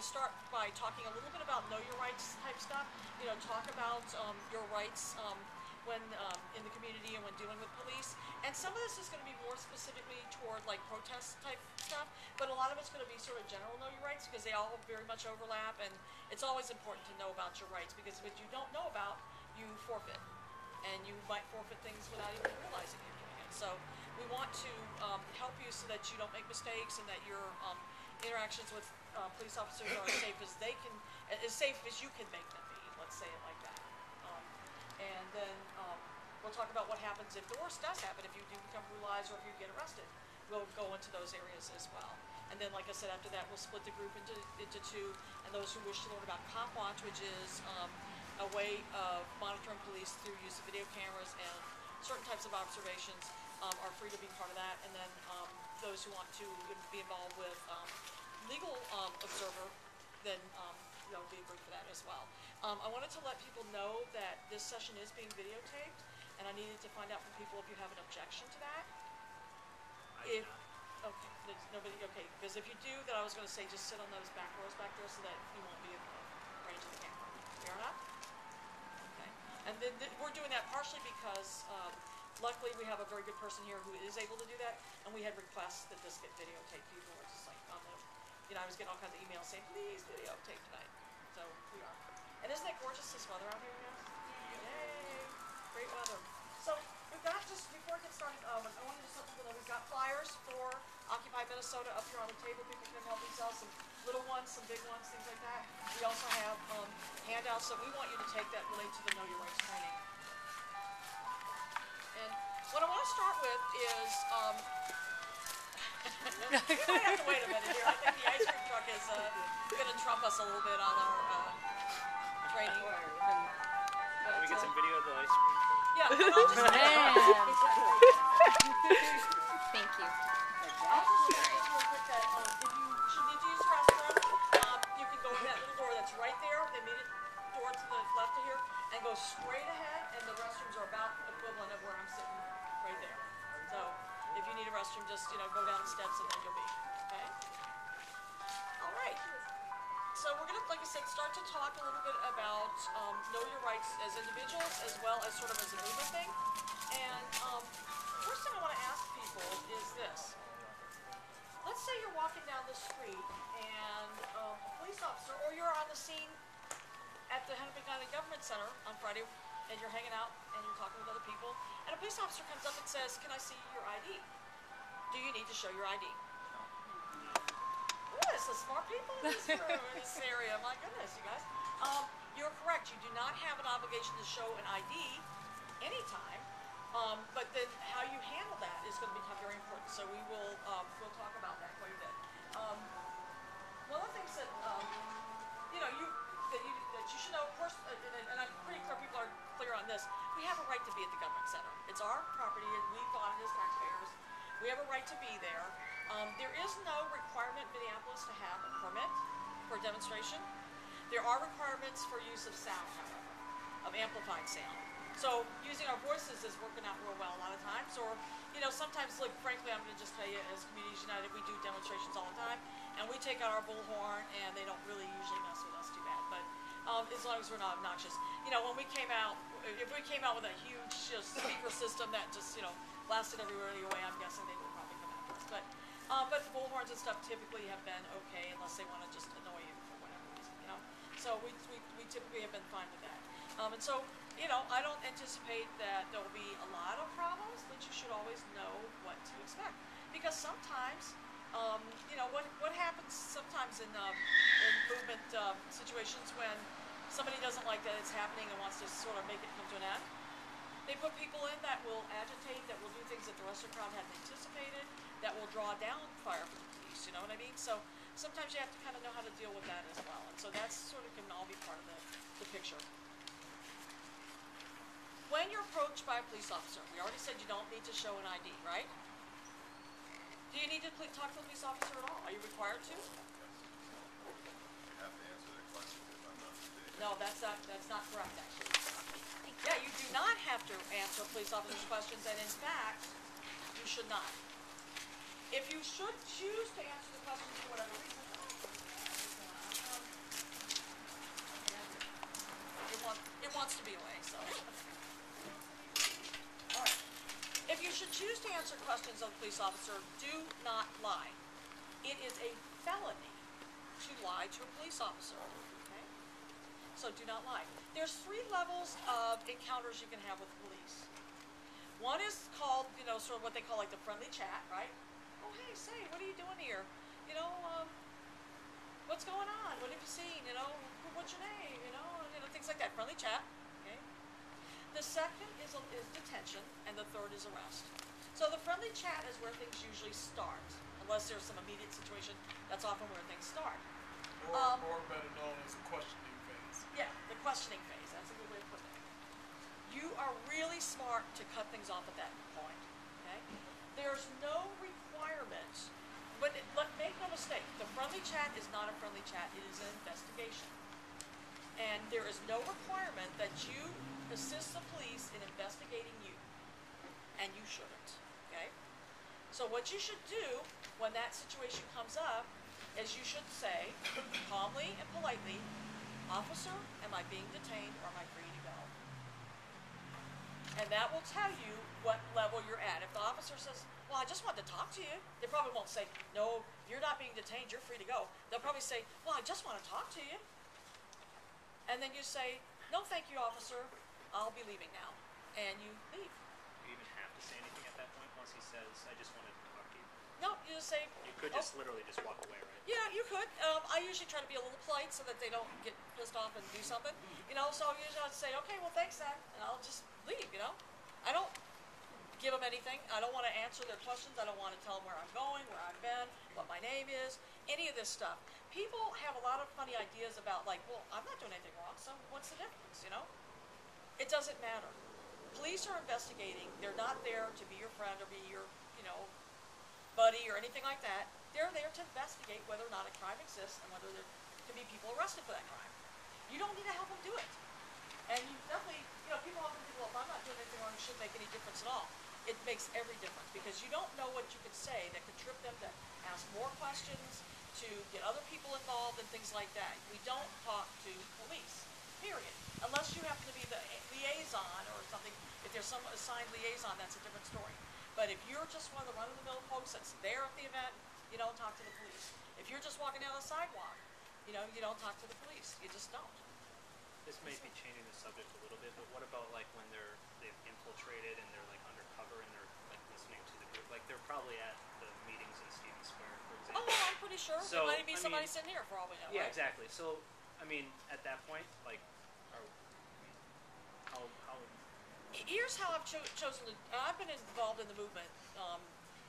to start by talking a little bit about know your rights type stuff. You know, talk about um, your rights um, when um, in the community and when dealing with police. And some of this is going to be more specifically toward like protest type stuff, but a lot of it's going to be sort of general know your rights because they all very much overlap. And it's always important to know about your rights because what you don't know about, you forfeit, and you might forfeit things without even realizing you're doing it. So we want to um, help you so that you don't make mistakes and that your um, interactions with uh, police officers are as safe as they can, as safe as you can make them be. Let's say it like that. Um, and then um, we'll talk about what happens if the worst does happen, if you do become brutalized or if you get arrested. We'll go into those areas as well. And then, like I said, after that, we'll split the group into, into two. And those who wish to learn about CopWatch, which is um, a way of monitoring police through use of video cameras and certain types of observations, um, are free to be part of that. And then um, those who want to be involved with um, legal um, observer, then um, there'll be a group for that as well. Um, I wanted to let people know that this session is being videotaped, and I needed to find out from people if you have an objection to that. I If, okay, there's nobody, okay, because if you do, then I was gonna say just sit on those back rows back there so that you won't be in the range of the camera. Fair enough? Okay, and then, th- we're doing that partially because, um, luckily we have a very good person here who is able to do that, and we had requests that this get videotaped, people were I was getting all kinds of emails saying, please videotape tonight, so we are. And isn't it gorgeous this weather out here, guys? Yay, great weather. So, we've got just, before I get started, um, I wanted to just let people know, we've got flyers for Occupy Minnesota up here on the table, people can help themselves, some little ones, some big ones, things like that. We also have, um, handouts that we want you to take that relate to the Know Your Rights training. And what I wanna start with is, um, we might have to wait a minute here, I think the ice truck is, uh, gonna trump us a little bit on our, uh, training. Can we get uh, some video of the ice cream? truck? Yeah, but I'll. Thank you. I'll just say real quick that, if you need to use restroom, you can go in that little door that's right there, the immediate door to the left of here, and go straight ahead, and the restrooms are about equivalent of where I'm sitting, right there. So, if you need a restroom, just, you know, go down the steps and then you'll be, okay? Right. So we're gonna, like I said, start to talk a little bit about, um, know your rights as individuals as well as sort of as a movement thing. And, um, first thing I wanna ask people is this. Let's say you're walking down the street and, um, a police officer, or you're on the scene at the Hennepin County Government Center on Friday, and you're hanging out and you're talking with other people, and a police officer comes up and says, can I see your ID? Do you need to show your ID? There's some smart people in this room, in this area. My goodness, you guys. Um, you're correct. You do not have an obligation to show an ID anytime. Um, but then how you handle that is going to become very important. So we will um, we'll talk about that quite a bit. Um, one of the things that um, you know you that you that you should know, of course, uh, and, and I'm pretty clear people are clear on this. We have a right to be at the government center. It's our property, and we bought it as taxpayers. We have a right to be there. Um, there is no requirement in Minneapolis to have a permit for a demonstration. There are requirements for use of sound, however, of amplified sound. So using our voices is working out real well a lot of times, or you know, sometimes, like frankly, I'm going to just tell you, as Communities United, we do demonstrations all the time, and we take out our bullhorn, and they don't really usually mess with us too bad. But um, as long as we're not obnoxious, you know, when we came out, if we came out with a huge just speaker system that just you know blasted everywhere away, I'm guessing they would probably come after us. But um, but bullhorns and stuff typically have been okay, unless they want to just annoy you for whatever reason, you know. So we we, we typically have been fine with that. Um, and so, you know, I don't anticipate that there will be a lot of problems, but you should always know what to expect. Because sometimes, um, you know, what, what happens sometimes in, um, in movement um, situations when somebody doesn't like that it's happening and wants to sort of make it come to an end? They put people in that will agitate, that will do things that the rest of the crowd hadn't anticipated, that will draw down fire from the police, you know what I mean? So sometimes you have to kind of know how to deal with that as well. And so that's sort of can all be part of the, the picture. When you're approached by a police officer, we already said you don't need to show an ID, right? Do you need to talk to the police officer at all? Are you required to? have to answer that question if I'm not mistaken. No, that's not, that's not correct, actually. Yeah, you do not have to answer police officer's questions, and in fact, you should not. If you should choose to answer the question for whatever reason, it, want, it wants to be away, so. All right. If you should choose to answer questions of a police officer, do not lie. It is a felony to lie to a police officer. Okay? So do not lie. There's three levels of encounters you can have with police. One is called, you know, sort of what they call like the friendly chat, right? Oh, hey, say, what are you doing here? You know, um, what's going on? What have you seen? You know, what's your name? You know, you know, things like that. Friendly chat. Okay. The second is, is detention, and the third is arrest. So the friendly chat is where things usually start, unless there's some immediate situation. That's often where things start. Or, Um, or better known as the questioning phase. Yeah, the questioning phase. That's a good way of putting it. You are really smart to cut things off at that point. Okay. There's no requirement, but it, but make no mistake, the friendly chat is not a friendly chat. It is an investigation, and there is no requirement that you assist the police in investigating you, and you shouldn't. Okay. So what you should do when that situation comes up is you should say calmly and politely, Officer, am I being detained or am I free to go? And that will tell you what level you're at. If the officer says, Well, I just wanted to talk to you, they probably won't say, No, you're not being detained, you're free to go. They'll probably say, Well, I just want to talk to you. And then you say, No, thank you, officer, I'll be leaving now. And you leave. Do you even have to say anything at that point once he says, I just wanted to talk to you? No, you just say, You could "Oh, just literally just walk away, right? Yeah, you could. Um, I usually try to be a little polite so that they don't get pissed off and do something. You know, so usually I'll say, okay, well, thanks, then, and I'll just leave. You know, I don't give them anything. I don't want to answer their questions. I don't want to tell them where I'm going, where I've been, what my name is, any of this stuff. People have a lot of funny ideas about like, well, I'm not doing anything wrong, so what's the difference? You know, it doesn't matter. Police are investigating. They're not there to be your friend or be your, you know, buddy or anything like that. They're there to investigate whether or not a crime exists and whether there can be people arrested for that crime. You don't need to help them do it. And you definitely, you know, people often think, well, if I'm not doing anything wrong, it shouldn't make any difference at all. It makes every difference because you don't know what you could say that could trip them to ask more questions, to get other people involved and things like that. We don't talk to police, period. Unless you happen to be the liaison or something. If there's some assigned liaison, that's a different story. But if you're just one of the run-of-the-mill folks that's there at the event, you don't talk to the police. If you're just walking down the sidewalk, you know, you don't talk to the police. You just don't. This may be changing the subject a little bit, but what about like when they're they've infiltrated and they're like undercover and they're like listening to the group? Like they're probably at the meetings in Stevens Square, for Oh, example. well, I'm pretty sure. So, there might be I somebody mean- sitting here for all we know. yeah, right? exactly. So, I mean, at that point, like, are, how how Here's how I've cho- chosen to. I've been involved in the movement um,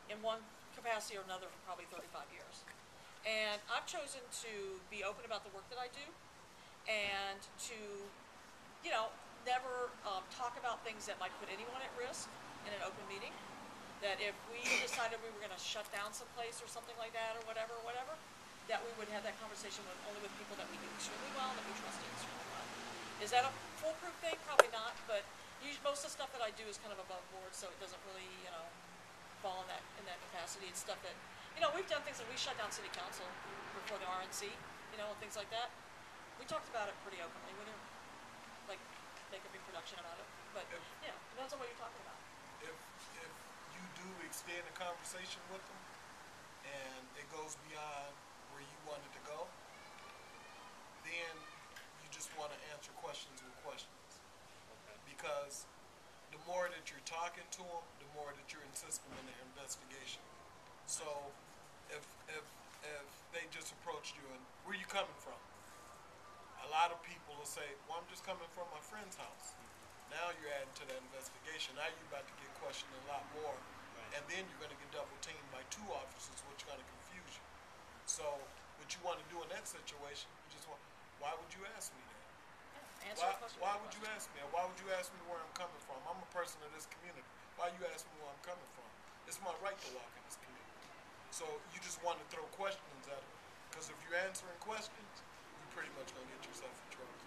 in one capacity or another for probably 35 years, and I've chosen to be open about the work that I do, and to, you know, never um, talk about things that might put anyone at risk in an open meeting. That if we decided we were going to shut down some place or something like that or whatever, or whatever, that we would have that conversation with only with people that we knew extremely well and that we trusted extremely well. Is that a foolproof thing? Probably not, but most of the stuff that I do is kind of above board, so it doesn't really, you know, fall in that in that capacity. It's stuff that, you know, we've done things that we shut down city council before the RNC, you know, and things like that. We talked about it pretty openly. We didn't like make a big production about it, but yeah, depends on what you're talking about. If, if you do extend a conversation with them and it goes beyond where you wanted to go, then you just want to answer questions with questions. okay? Because the more that you're talking to them, the more that you're insisting in their investigation. So if, if, if they just approached you and where you coming from? A lot of people will say, well, I'm just coming from my friend's house. Now you're adding to that investigation. Now you're about to get questioned a lot more. Right. And then you're going to get double teamed by two officers, which is going to confuse you. So what you want to do in that situation, you just want, why would you ask me that? Yeah, answer Why, a question. why would you ask me? Why would you ask me where I'm coming from? I'm a person of this community. Why you ask me where I'm coming from? It's my right to walk in this community. So you just want to throw questions at them. Because if you're answering questions, you're pretty much going to get yourself in trouble.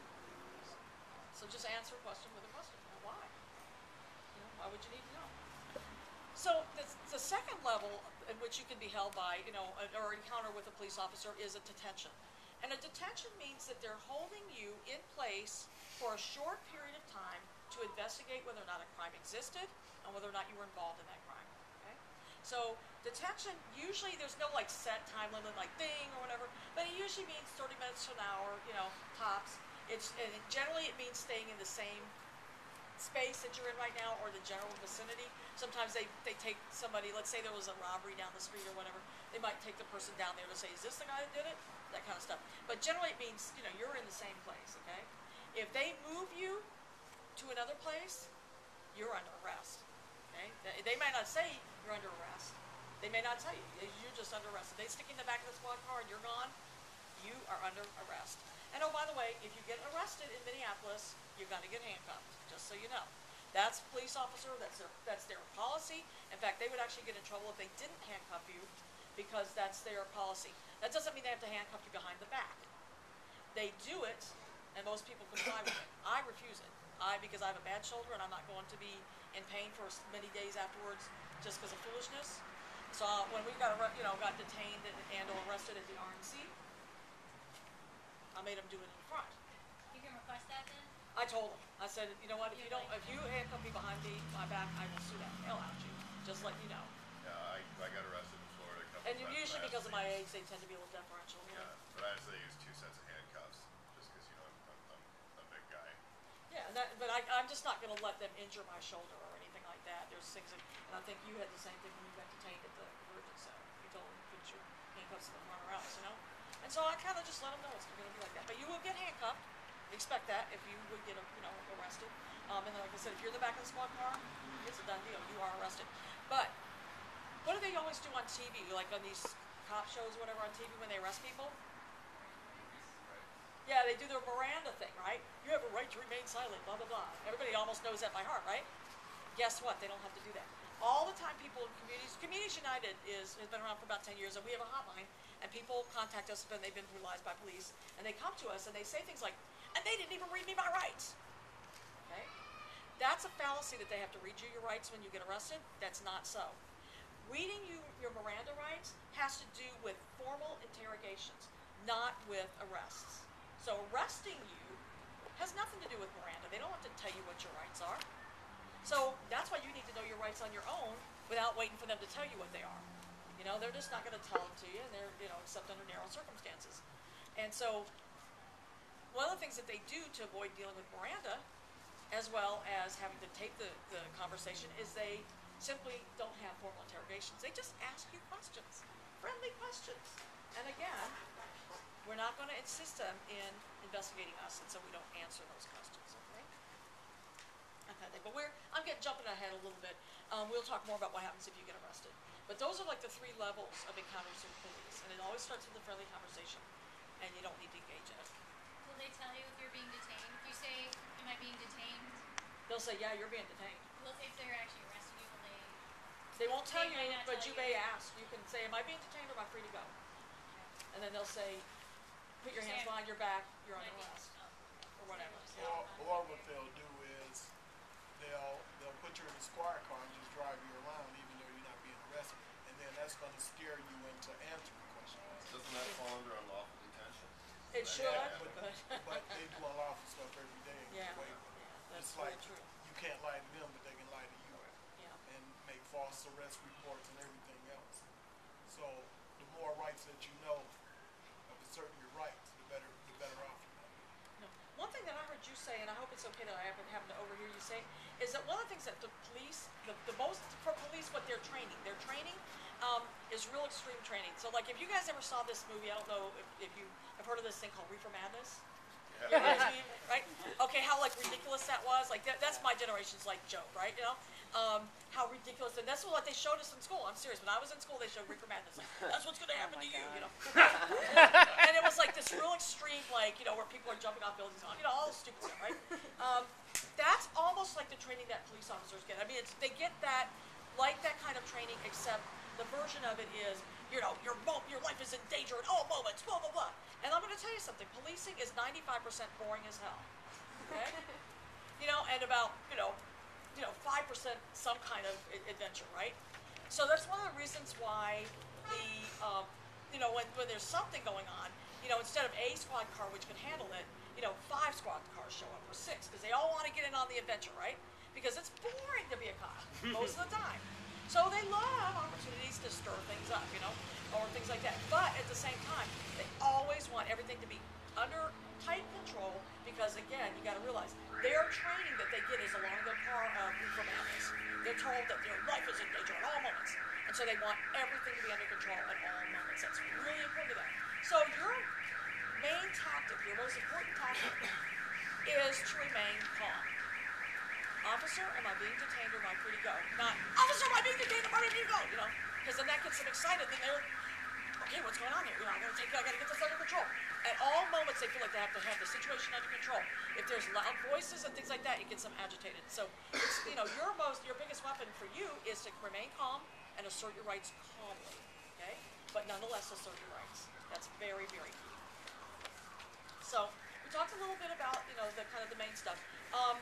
So just answer a question with a question. Why? You know, why would you need to know? So the, the second level in which you can be held by, you know, or encounter with a police officer is a detention. And a detention means that they're holding you in place for a short period of time to investigate whether or not a crime existed and whether or not you were involved in that crime. Okay? So detention usually there's no like set time limit like thing or whatever, but it usually means 30 minutes to an hour, you know, tops. It's and generally it means staying in the same space that you're in right now or the general vicinity. Sometimes they, they take somebody, let's say there was a robbery down the street or whatever, they might take the person down there to say, is this the guy that did it? That kind of stuff. But generally it means, you know, you're in the same place, okay? If they move you to another place, you're under arrest, okay? They, might not say you're under arrest. They may not tell you, you're just under arrest. If they stick in the back of the squad car and you're gone, you are under arrest. And oh, by the way, if you get arrested in Minneapolis, you're gonna get handcuffed, just so you know. That's police officer, that's their, that's their policy. In fact, they would actually get in trouble if they didn't handcuff you, because that's their policy. That doesn't mean they have to handcuff you behind the back. They do it, and most people comply with it. I refuse it. I, because I have a bad shoulder and I'm not going to be in pain for many days afterwards just because of foolishness. So uh, when we got, you know, got detained and, and or arrested at the RNC, made them do it in front. You can request that then? I told him, I said, you know what, if you don't, if you handcuff me behind me, my back, I will sue that hell out you, just let you know. Yeah, I, I got arrested in Florida a couple And times. usually I because of my age, they tend to be a little deferential. you. Yeah, but I actually use two sets of handcuffs, just cause you know, I'm, I'm, I'm a big guy. Yeah, and that, but I, I'm just not gonna let them injure my shoulder or anything like that. There's things that, and I think you had the same thing when you got detained at the Virgin Center. You told them, to put your handcuffs in the front or else, you know? And so I kinda just let them know it's gonna be like that. But you will get handcuffed. Expect that if you would get, you know, arrested. Um, and like I said, if you're in the back of the squad car, it's a done deal. You are arrested. But what do they always do on TV, like on these cop shows, or whatever, on TV when they arrest people? Yeah, they do their Miranda thing, right? You have a right to remain silent, blah, blah, blah. Everybody almost knows that by heart, right? Guess what? They don't have to do that. All the time people in communities, Communities United is, has been around for about ten years, and we have a hotline, and people contact us when they've been brutalized by police, and they come to us and they say things like, and they didn't even read me my rights. Okay? That's a fallacy that they have to read you your rights when you get arrested. That's not so. Reading you your Miranda rights has to do with formal interrogations, not with arrests. So arresting you has nothing to do with Miranda. They don't have to tell you what your rights are. So that's why you need to know your rights on your own without waiting for them to tell you what they are. You know, they're just not going to tell them to you, and they're, you know, except under narrow circumstances. And so, one of the things that they do to avoid dealing with Miranda, as well as having to tape the, the conversation, is they simply don't have formal interrogations. They just ask you questions, friendly questions. And again, we're not going to insist them in investigating us, and so we don't answer those questions, okay? But we're, I'm getting jumping ahead a little bit. Um, we'll talk more about what happens if you get arrested. But those are like the three levels of encounters with police, and it always starts with a friendly conversation, and you don't need to engage in it. Will they tell you if you're being detained? If you say, am I being detained? They'll say, yeah, you're being detained. Will, if they're actually arresting you, will they? They won't tell They you, might but tell you you. may ask. You can say, am I being detained or am I free to go? And then they'll say, put your hands behind your back, you're Am I under arrest, or whatever. Stand. Or, or what they'll do is, they'll, they'll put you in a squad car and just drive you around even though you're not being arrested. And then that's gonna scare you into answering questions. Doesn't that fall under unlawful detention? It should, yeah, but, But they do unlawful stuff every day. yeah, Wait, yeah, that's It's like, true, you can't lie to them, but they can lie to you yeah. and make false arrest reports and everything else. So the more rights that you know of asserting your rights, the better, the better off you are. No. One thing that I heard you say, and I hope it's okay that I haven't happened to overhear you say, is that one of the things that the police, the, the most, for police, what they're training, their training, um, is real extreme training. So like, if you guys ever saw this movie, I don't know if, if you have heard of this thing called Reefer Madness? Yeah. right? Okay, how like ridiculous that was. Like that, that's my generation's like joke, right? You know, um, how ridiculous. And that's what they showed us in school. I'm serious. When I was in school, they showed Reefer Madness. Like, that's what's gonna happen to you. You know. and it was like this real extreme, like you know, where people are jumping off buildings, you know, all this stupid stuff, right? Um, that's almost like the training that police officers get. I mean, it's, they get that, like that kind of training, except the version of it is, you know, your your life is in danger at all moments, blah blah blah. And I'm going to tell you something. Policing is 95% boring as hell. Okay. you know, and about you know, you know, five percent some kind of adventure, right? So that's one of the reasons why the, um, you know, when, when there's something going on, you know, instead of a squad car which can handle it, you know, five squad cars show up or six because they all want to get in on the adventure, right? Because it's boring to be a cop most of the time. So they love opportunities to stir things up, you know, or things like that. But at the same time, they always want everything to be under tight control because again, you got to realize their training that they get is along the par of madness. They're told that their life is in danger at all moments, and so they want everything to be under control at all moments. That's really important to them. So your main tactic, your most important tactic, is to remain calm. Officer, am I being detained or am I free to go? Not, officer, am I being detained or am I free to go? You know, because then that gets them excited. Then they're, okay, what's going on here? You know, I gotta take, I gotta get this under control. At all moments, they feel like they have to have the situation under control. If there's loud voices and things like that, it gets them agitated. So, it's, you know, your most, your biggest weapon for you is to remain calm and assert your rights calmly. Okay, but nonetheless assert your rights. That's very, very key. So we talked a little bit about you know the kind of the main stuff. Um,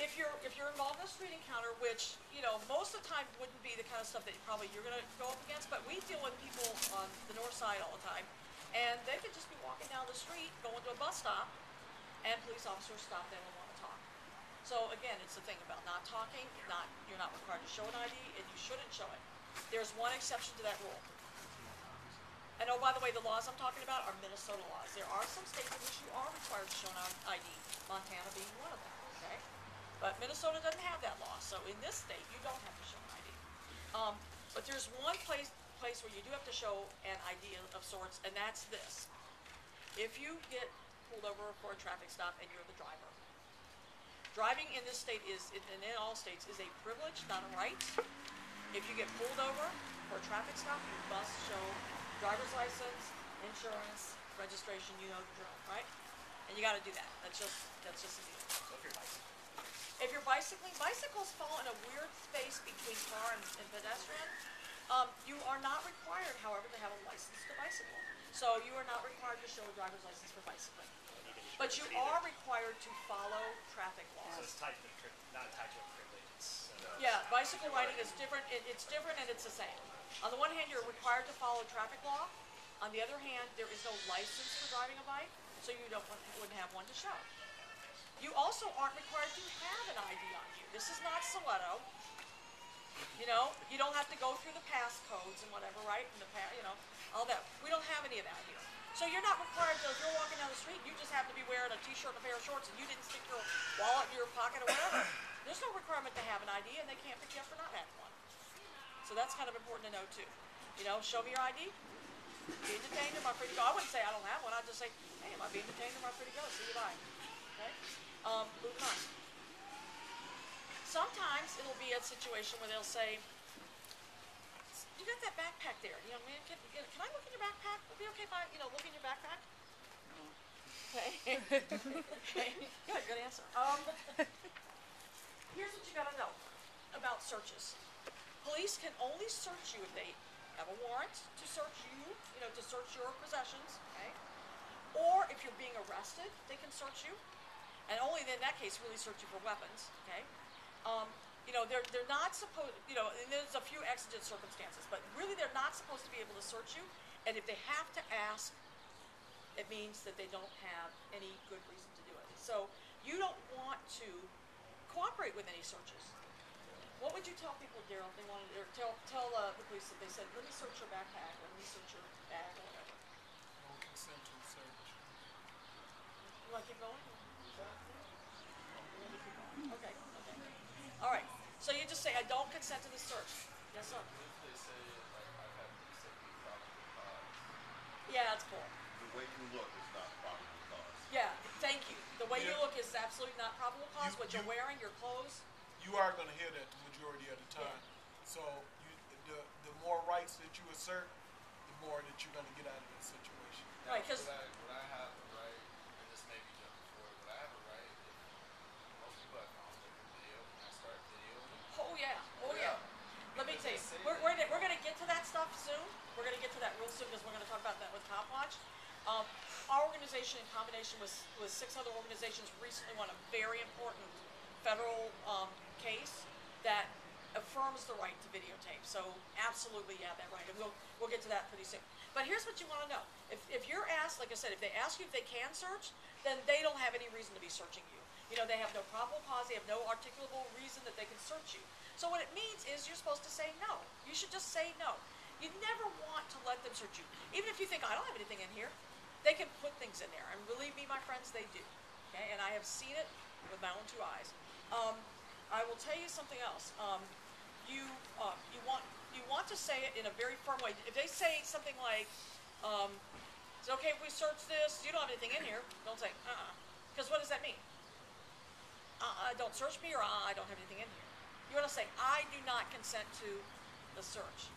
if you're if you're involved in a street encounter, which you know most of the time wouldn't be the kind of stuff that you probably you're going to go up against, but we deal with people on the north side all the time, and they could just be walking down the street going to a bus stop, and police officers stop them and want to talk. So again, it's the thing about not talking. Not you're not required to show an ID, and you shouldn't show it. There's one exception to that rule. And oh, by the way, the laws I'm talking about are Minnesota laws. There are some states in which you are required to show an ID, Montana being one of them, okay? But Minnesota doesn't have that law, so in this state, you don't have to show an ID. Um, but there's one place, place where you do have to show an ID of sorts, and that's this. If you get pulled over for a traffic stop and you're the driver, driving in this state is, and in all states, is a privilege, not a right. If you get pulled over for a traffic stop, you must show driver's license, insurance, registration, you know the drill, right? And you gotta do that, that's just, that's just a deal. So if you're bicycling, If you're bicycling, bicycles fall in a weird space between car and, and pedestrian. Um, you are not required, however, to have a license to bicycle. So you are not required to show a driver's license for bicycling. But you are required to follow traffic laws. So it's tied to, pri- not tied to a Bicycle riding is different, it, it's different and it's the same. On the one hand, you're required to follow traffic law. On the other hand, there is no license for driving a bike, so you don't, wouldn't have one to show. You also aren't required to have an ID on you. This is not Soweto. You know, you don't have to go through the pass codes and whatever, right? And the you know, all that. We don't have any of that here. So you're not required to, if you're walking down the street, you just happen to be wearing a t-shirt and a pair of shorts and you didn't stick your wallet in your pocket or whatever. There's no requirement to have an ID and they can't pick you up for not having one. So that's kind of important to know too. You know, show me your ID. Being detained, am I free to go? I wouldn't say I don't have one. I'd just say, hey, am I being detained? Am I free to go? See you bye. Okay? Um, on. Sometimes it'll be a situation where they'll say, you got that backpack there, young man, can, can can I look in your backpack? Would it be okay if I, you know, look in your backpack? Okay. Okay, good, good answer. Um, here's what you gotta know about searches. Police can only search you if they have a warrant to search you, you know, to search your possessions, okay? Or if you're being arrested, they can search you. And only in that case really search you for weapons, okay? Um, you know, they're, they're not supposed, you know, and there's a few exigent circumstances, but really they're not supposed to be able to search you. And if they have to ask, it means that they don't have any good reason to do it. So you don't want to cooperate with any searches. What would you tell people, Darryl, if they wanted, or tell, tell uh, the police if they said, let me search your backpack, or let me search your bag, or whatever? No consent to search. You wanna keep going? You wanna keep going? Okay, okay. All right, so you just say, I don't consent to the search. Yes, sir? If they say, like, I've had police say you probably cause, Yeah, that's cool. the way you look is not probable cause. Yeah, thank you. The way you look is absolutely not probable cause. You- What you're you- wearing, your clothes. You are gonna hear that the majority of the time. So you, the, the more rights that you assert, the more that you're gonna get out of that situation. Right, 'cause- would would I have the right, and this may be jumping forward, would I have a right if most people have phones that can video, and I start videoing? Oh yeah, oh yeah. Let me Because tell you, we're, we're, gonna- we're gonna get to that stuff soon. We're gonna get to that real soon because we're gonna talk about that with Cop Watch. Um, our organization, in combination with, with six other organizations, recently won a very important federal um, case that affirms the right to videotape. So absolutely, yeah, that right, and we'll, we'll get to that pretty soon. But here's what you wanna know. If, if you're asked, like I said, if they ask you if they can search, then they don't have any reason to be searching you. You know, they have no probable cause, they have no articulable reason that they can search you. So what it means is you're supposed to say no. You should just say no. You never want to let them search you. Even if you think, I don't have anything in here, they can put things in there. And believe me, my friends, they do. Okay, and I have seen it with my own two eyes. Um, I will tell you something else. Um, you, uh, you want, you want to say it in a very firm way. If they say something like, um, it's okay if we search this, you don't have anything in here, don't say, uh-uh. Because what does that mean? Uh-uh, don't search me or uh-uh, I don't have anything in here. You want to say, I do not consent to the search.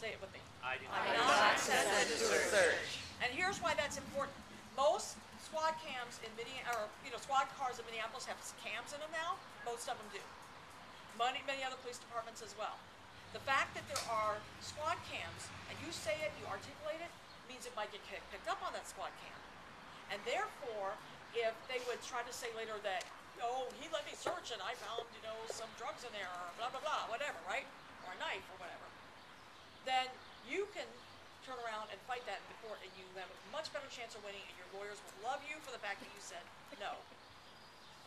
Say it with me. I do I do not consent to the search. And here's why that's important. Most squad cams in Minneapolis, or, you know, squad cars in Minneapolis have cams in them now. Most of them do. Many, many other police departments as well. The fact that there are squad cams, and you say it, you articulate it, means it might get picked up on that squad cam. And therefore, if they would try to say later that, oh, he let me search and I found, you know, some drugs in there, or blah, blah, blah, whatever, right? Or a knife or whatever then you can turn around and fight that in court and you have a much better chance of winning and your lawyers will love you for the fact that you said no.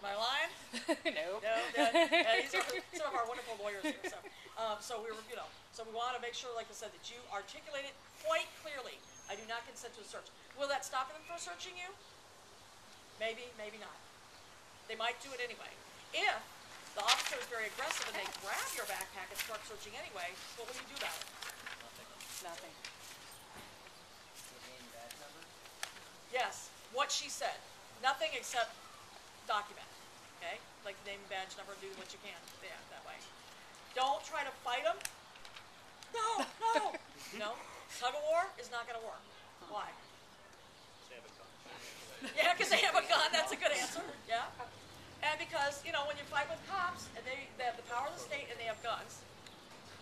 Am I lying? no. No, that, these are some of our wonderful lawyers here. So, um, so we were, you know, so we want to make sure, like I said, that you articulate it quite clearly. I do not consent to a search. Will that stop them from searching you? Maybe, maybe not. They might do it anyway. If the officer is very aggressive and they grab your backpack and start searching anyway, what will you do about it? Nothing. Nothing. Yes, what she said. Nothing except document, okay? Like name, badge number, do what you can, yeah, that way. Don't try to fight them. No, no, no. Tug of war is not gonna work. Why? They have a gun. Yeah, because they have a gun, that's a good answer, yeah. And because, you know, when you fight with cops and they, they have the power of the state and they have guns,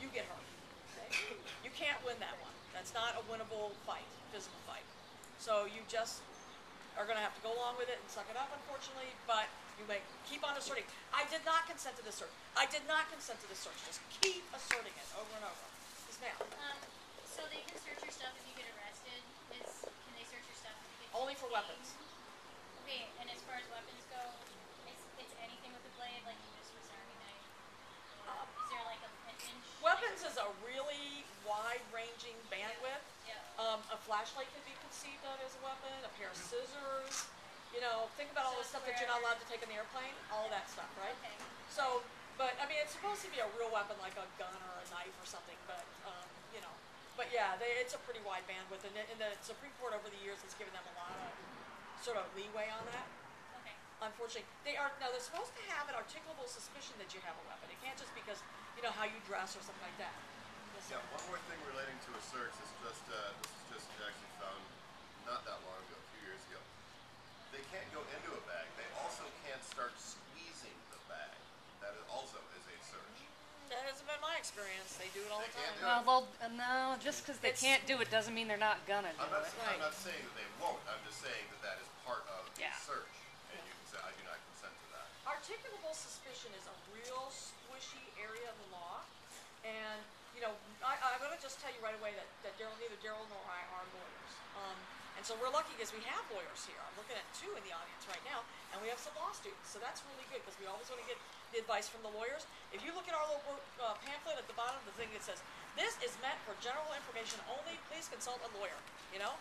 you get hurt. Okay? You can't win that one. That's not a winnable fight, physical fight. So you just are gonna have to go along with it and suck it up, unfortunately, but you may keep on asserting, I did not consent to this search. I did not consent to this search. Just keep asserting it over and over. Yes, ma'am. Um, so they can search your stuff if you get arrested? Is, can they search your stuff if you get Only for detained? weapons. Okay, and as far as weapons go, it's, it's anything with a blade, like you just Swiss Army knife? Is there like a, an inch? Weapons is a really wide-ranging bandwidth. Um, a flashlight can be conceived of as a weapon, a pair of scissors, you know, think about all the stuff that you're not allowed to take on the airplane, all that stuff, right? Okay. So, but, I mean, it's supposed to be a real weapon like a gun or a knife or something, but, um, you know. But yeah, they, it's a pretty wide bandwidth, and, the- and the Supreme Court over the years has given them a lot of sort of leeway on that. Unfortunately, they are, now they're supposed to have an articulable suspicion that you have a weapon. It can't just because, you know, how you dress or something like that. Yes, sir. Yeah, one more thing relating to a search. This is just uh, this is just actually found not that long ago, a few years ago. They can't go into a bag. They also can't start squeezing the bag. That is also is a search. That hasn't been my experience. They do it all the They can't time. do Well, they'll, uh, no, just because they It's- can't do it doesn't mean they're not gonna do I'm not, it. I'm not saying that they won't. I'm just saying that that is part of Yeah. the search, and you can say I do not consent to that. Articulable suspicion is a real squishy area of the law, and you know, I, I'm going to just tell you right away that, that neither Darryl nor I are lawyers, um, and so we're lucky because we have lawyers here. I'm looking at two in the audience right now, and we have some law students, so that's really good because we always want to get the advice from the lawyers. If you look at our little uh, pamphlet at the bottom, the thing that says, "This is meant for general information only. Please consult a lawyer." You know,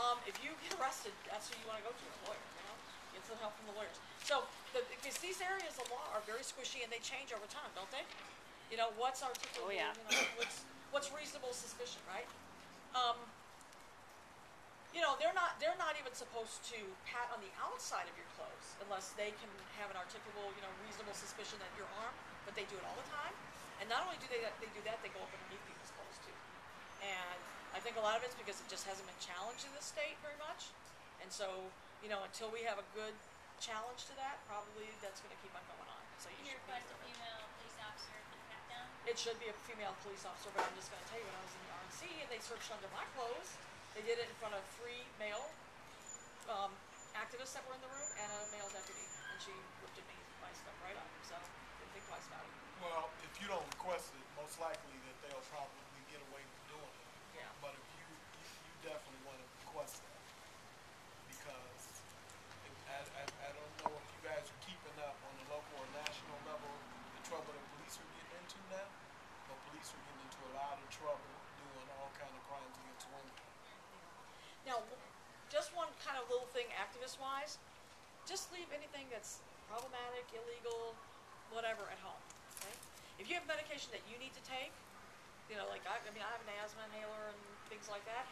um, if you get arrested, that's who you want to go to, a lawyer. You know, get some help from the lawyers. So, the, because these areas of law are very squishy and they change over time, don't they? You know, what's articulable? Oh, yeah. You know, what's what's reasonable suspicion, right? Um, you know, they're not they're not even supposed to pat on the outside of your clothes unless they can have an articulable, you know, reasonable suspicion that you're armed. But they do it all the time. And not only do they that, they do that, they go up underneath people's clothes too. And I think a lot of it's because it just hasn't been challenged in this state very much. And so, you know, until we have a good challenge to that, probably that's going to keep on going on. So you Can you should be request a aware of it. female police officer for the pat down? It should be a female police officer, but I'm just gonna tell you, when I was in the RNC and they searched under my clothes, they did it in front of three male, um, activists that were in the room and a male deputy, and she lifted me, my stuff right up, so, didn't think twice about it. Well, if you don't request it, most likely that they'll probably get away with doing it. Yeah. But if you, you, you definitely wanna request that. Because if, I, I, I don't know if you guys are keeping up on the local or national level, the trouble that police are getting into now. But police are getting into a lot of trouble doing all kind of crimes against women. Now, just one kind of little thing activist wise, just leave anything that's problematic, illegal, whatever at home, okay? If you have medication that you need to take, you know, like I, I mean, I have an asthma inhaler and things like that.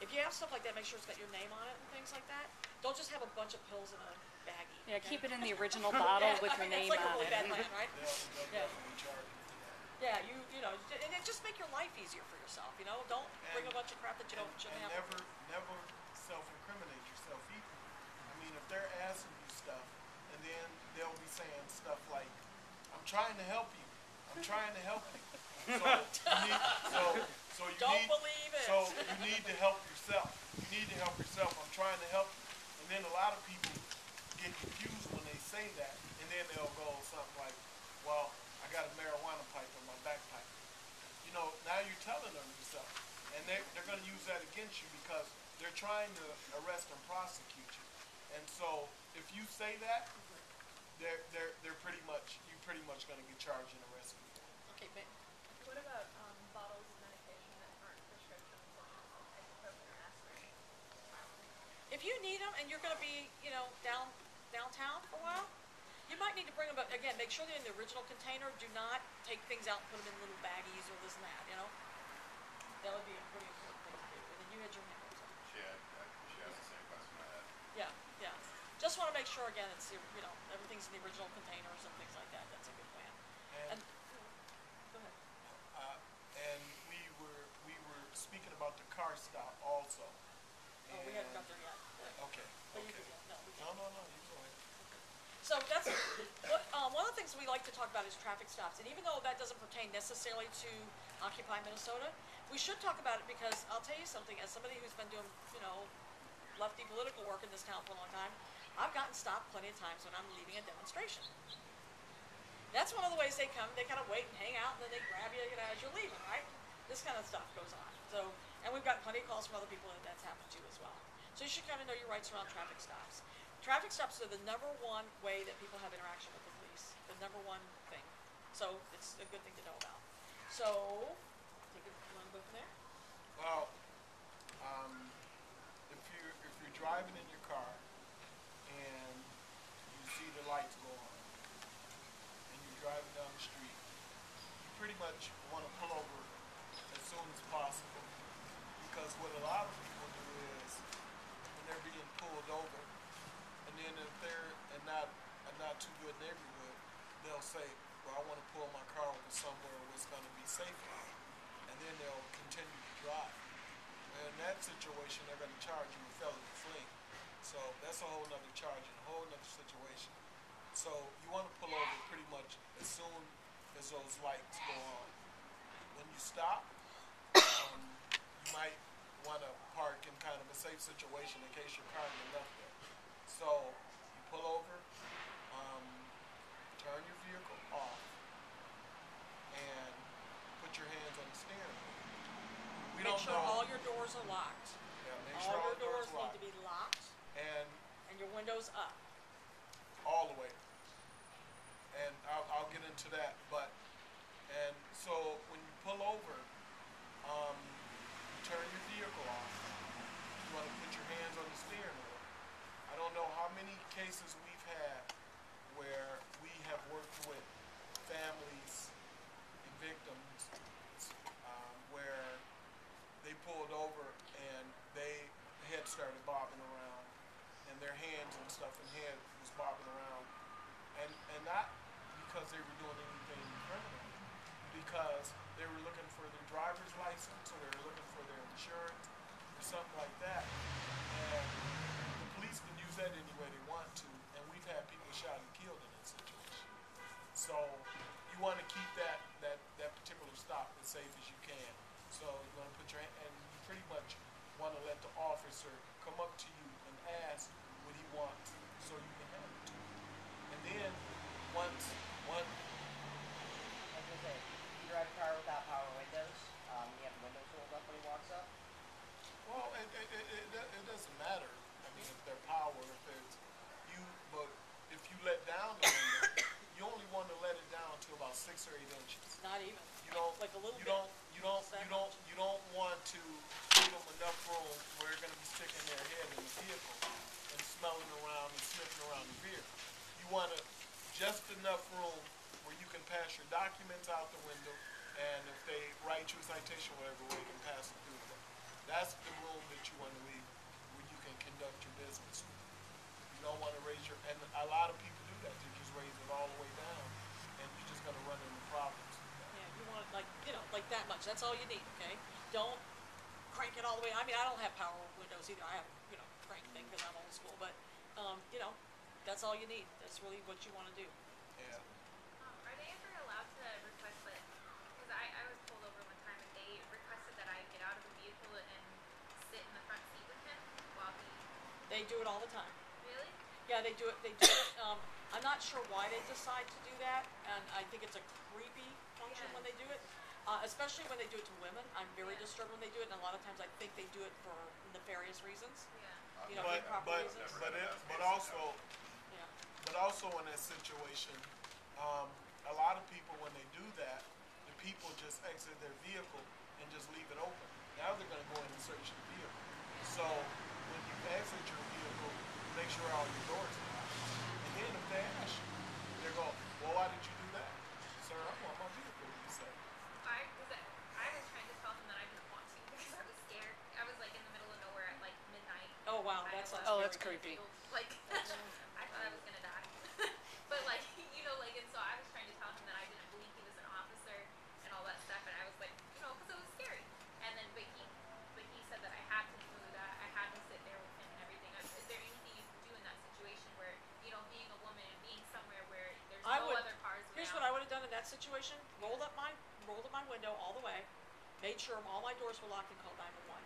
If you have stuff like that, make sure it's got your name on it and things like that. Don't just have a bunch of pills in a baggie. Yeah, okay? keep it in the original bottle Yeah, with I your mean, name it's like on really it. bad plan, right? They'll, they'll Yeah. Yeah, you, you know, and it just make your life easier for yourself, you know? Don't bring a bunch of crap that you don't, and, shouldn't and have. never, never self-incriminate yourself either. I mean, if they're asking you stuff, and then they'll be saying stuff like, "I'm trying to help you. I'm trying to help you." So you need, so, so you Don't need, believe it. so you need to help yourself. You need to help yourself. I'm trying to help you. And then a lot of people get confused when they say that, and then they'll go something like, "Well, I got a marijuana pipe in my backpack." You know, now you're telling them yourself. And they, they're going to use that against you because they're trying to arrest and prosecute you. And so if you say that, they're, they're, they're pretty much, you're pretty much going to get charged and arrested. Okay, ma- What about um, bottles of medication that aren't aspirin? if you need them and you're gonna be, you know, down, downtown for a while, you might need to bring them, up, again, make sure they're in the original container, do not take things out and put them in little baggies or this and that, you know? That would be a pretty important thing to do, and then you had your hand up, so. She had, uh, she asked the same question I had. Yeah, yeah, just wanna make sure again, it's, you know, everything's in the original containers and things like that, that's a good plan. And, And, go ahead. uh, and we were, we were speaking about the car stop also. Oh, we haven't And- got there yet, Okay, but you okay. could, no, we No, can. no, no, you go ahead. So that's, what, um, one of the things we like to talk about is traffic stops, and even though that doesn't pertain necessarily to Occupy Minnesota, we should talk about it because I'll tell you something, as somebody who's been doing, you know, lefty political work in this town for a long time, I've gotten stopped plenty of times when I'm leaving a demonstration. That's one of the ways they come, they kind of wait and hang out, and then they grab you, you know, as you're leaving, right? This kind of stuff goes on, so, and we've got plenty of calls from other people that that's happened to as well. So you should kind of know your rights around traffic stops. Traffic stops are the number one way that people have interaction with the the number one thing. So it's a good thing to know about. So, take it, you from there? Well, um, if you're, if you're driving in your car and you see the lights go on and you're driving down the street, you pretty much wanna pull over as soon as possible. Because what a lot of people do is when they're being pulled over and then if they're in not, a not too good neighborhood, they'll say, well, I wanna pull my car over somewhere where it's gonna be safer and then they'll continue to drive. And in that situation, they're gonna charge you with felony fleeing. So that's a whole nother charge and a whole nother situation. So you wanna pull over pretty much as soon as those lights go on. When you stop, um, you might wanna park in kind of a safe situation in case your car get left there. So you pull over, turn your vehicle off, and put your hands on the steering wheel. We Make don't sure know. all your doors are locked. yeah, make sure All your doors are need to be locked and and your windows up. all the way. And I'll, I'll get into that, but and so when you pull over, um, you turn your vehicle off. You want to put your hands on the steering wheel. I don't know how many cases we've had where we have worked with families and victims um, where they pulled over and they head started bobbing around and their hands and stuff and head was bobbing around. And and not because they were doing anything criminal because they were looking for their driver's license or they were looking for their insurance or something like that. And the police can use that any way they want to and we've had people shot so you want to keep that that that particular stop as safe as you can so you want to put your hand and you pretty much want to let the officer come up to you and ask what he wants so you can hand it to him. And then once one gonna say, you drive a car without power windows, um, you have windows rolled up when he walks up. Well, it, it, it, it, it doesn't matter. I mean, if they're power, if it's you, but if you let down the window, you only want to let it down to about six or eight inches. Not even. You don't, Like a little you bit. don't, you don't, Just that you don't, much. you don't want to give them enough room where they're gonna be sticking their head in the vehicle and smelling around and sniffing around the rear. You want to, just enough room where you can pass your documents out the window, and if they write you a citation, or whatever, where you can pass it through there. That's the room that you want to leave, where you can conduct your business. You don't want to raise your, and a lot of people do that, they just raise it all the way down, and you're just gonna run into problems. Yeah, you want like, you know, like that much, that's all you need, okay? Don't crank it all the way, I mean, I don't have power windows either, I have, you know, crank thing, cause I'm old school, but, um, you know, that's all you need, that's really what you wanna do. Yeah. Um, are they ever allowed to request that? Because I, I was pulled over one time and they requested that I get out of the vehicle and sit in the front seat with him while he. They do it all the time. Really? Yeah, they do it, they do it, um, I'm not sure why they decide to do that, and I think it's a creepy function Yeah. when they do it. Uh, especially when they do it to women, I'm very Yeah. disturbed when they do it, and a lot of times I think they do it for nefarious reasons, Yeah. you know, But, improper but, reasons. but it, but also, Yeah, but also in that situation, um, a lot of people, when they do that, the people just exit their vehicle and just leave it open. Now they're gonna go in and search the vehicle. So, when you exit your vehicle, make sure all your doors are locked. And then if they ask you, they go, well, why did you do that? Sir, I want my vehicle, you say. I was at, I was trying to tell him that I didn't want to because I was scared. I was like in the middle of nowhere at like midnight. oh wow, I that's, was that's very that's creepy. Like, I thought I was gonna die. but like, you know, like, and so I was trying to tell him that I didn't believe he was an officer and all that stuff, and I was like, you know, because it was scary. And then, but he, but he said that I had to do that. I had to sit there with him and everything. I- Is there anything you can do in that situation where, you know, being a woman and being somewhere where there's I no would- other cars around? Here's what I would have done in that situation, rolled up my, rolled up my window all the way, made sure all my doors were locked and called nine one one.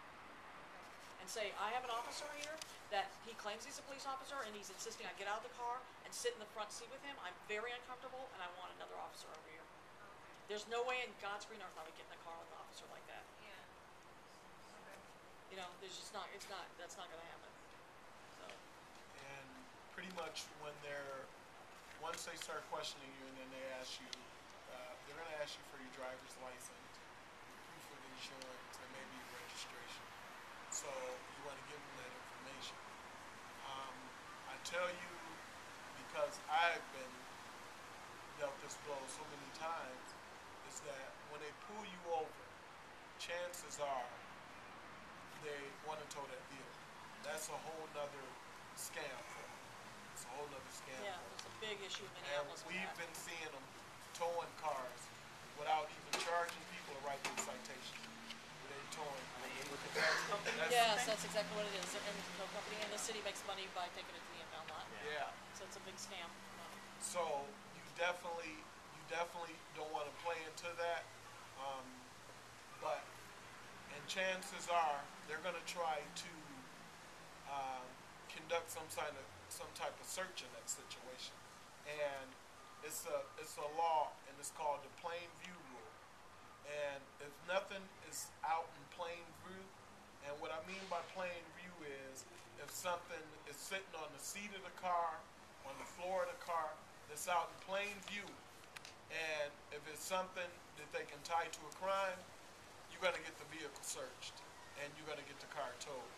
And say, I have an officer here that he claims he's a police officer and he's insisting I get out of the car and sit in the front seat with him. I'm very uncomfortable and I want another officer over here. There's no way in God's green earth I would get in the car with an officer like that. Yeah. Okay. You know, there's just not, it's not, that's not gonna happen. So, And pretty much when they're, once they start questioning you and then they ask you, uh, they're gonna ask you for your driver's license, your proof of insurance, and maybe your registration. So you wanna give them that information. Um, I tell you, because I've been dealt this blow so many times, is that when they pull you over, chances are they wanna tow that vehicle. That's a whole nother scam for them. It's a whole nother scam yeah, for them. there's a big issue in And Minneapolis with we've been seeing them towing cars without even charging people or writing a citation. They're towing. That's- Yes, that's exactly what it is. And the tow company and the city makes money by taking it to the impound lot. Yeah, So it's a big scam. so you definitely, you definitely don't wanna play into that. Um, but, and chances are, they're gonna try to, um, conduct some kind of, some type of search in that situation. And it's a, it's a law, and it's called the plain view rule. And if nothing is out in plain view, and what I mean by plain view is if something is sitting on the seat of the car, on the floor of the car, that's out in plain view, and if it's something that they can tie to a crime, you're gonna get the vehicle searched, and you're gonna get the car towed.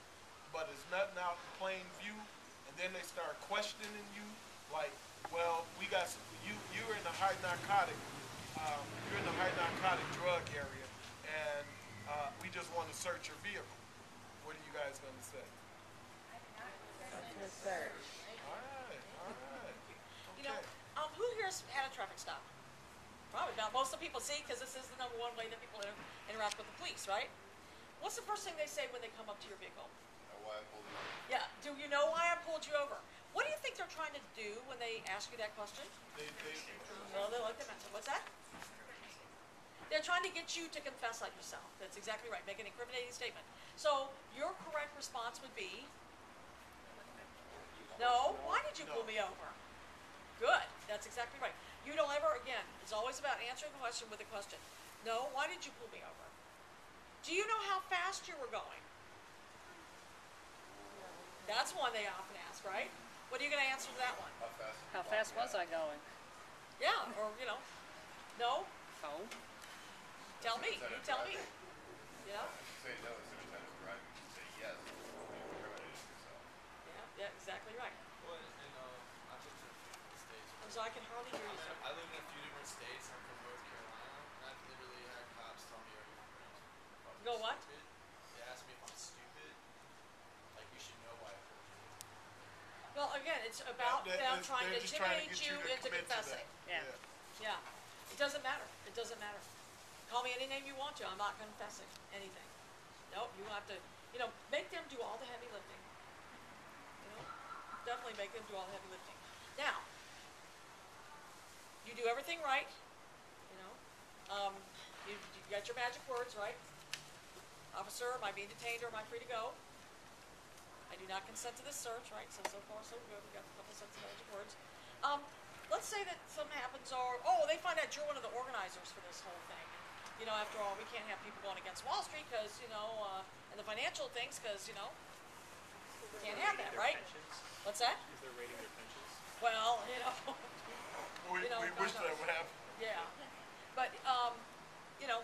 But it's nothing out in plain view, and then they start questioning you, like, well, we got, some, you, you're in the high narcotic, um, you're in the high narcotic drug area, and, uh, we just wanna search your vehicle. What are you guys gonna say? Alright, alright. You know, Okay. um, who here's had a traffic stop? Probably not. Most of the people see, because this is the number one way that people inter- interact with the police, right? What's the first thing they say when they come up to your vehicle? Why I pulled you over? Yeah. Do you know why I pulled you over? What do you think they're trying to do when they ask you that question? They, they, Well, they like to mention. What's that? They're trying to get you to confess like yourself. That's exactly right. Make an incriminating statement. So your correct response would be, no. Why did you pull me over? Good. That's exactly right. You don't ever, again, it's always about answering the question with a question. No, why did you pull me over? Do you know how fast you were going? That's one they often ask, right? What are you gonna answer to that one? How fast? How fast was I going? Yeah, or, you know, no, Oh, tell me, you tell me, you know? If you say no instead of time of driving, you say yes, you incriminated yourself. Yeah, yeah, exactly right. Well, and um, I've been to a few different states. I'm sorry, I can hardly hear you, sir. I live in a few different states. I'm from North Carolina, and I've literally had cops tell me, "Are you Go what? Stupid. They ask me if I'm stupid. Like you should know why I you. Well, again, it's about They- them they- trying to they're just trying to intimidate get you to into commit to confessing. yeah. Yeah, it doesn't matter, it doesn't matter. Call me any name you want to, I'm not confessing anything. Nope, you have to, you know, make them do all the heavy lifting. Definitely make them do all the heavy lifting. Now, you do everything right, you know, um, you, you got your magic words, right? Officer, am I being detained or am I free to go? I do not consent to this search, right, so, so far so good, We've got a couple sets of magic words. Um, let's say that something happens or, oh, they find out you're one of the organizers for this whole thing. You know, after all, we can't have people going against Wall Street because, you know, uh, and the financial things because, you know, Can't have that, right? pensions? What's that? Is there rating their pensions? Well, you know, We, You know, we wish that knows. would happen. yeah. But, um, you know,